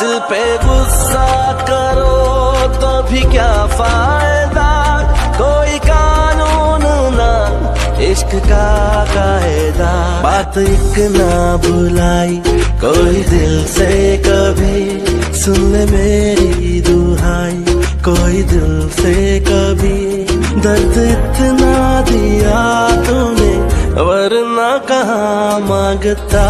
दिल पे गुस्सा करो तो भी क्या फ़ायदा? कोई कानून ना, इश्क का कायदा। बात एक ना बुलाई कोई दिल से कभी सुन ले मेरी दुहाई। कोई दिल से कभी दर्द इतना दिया तूने, वरना कहा माँगता?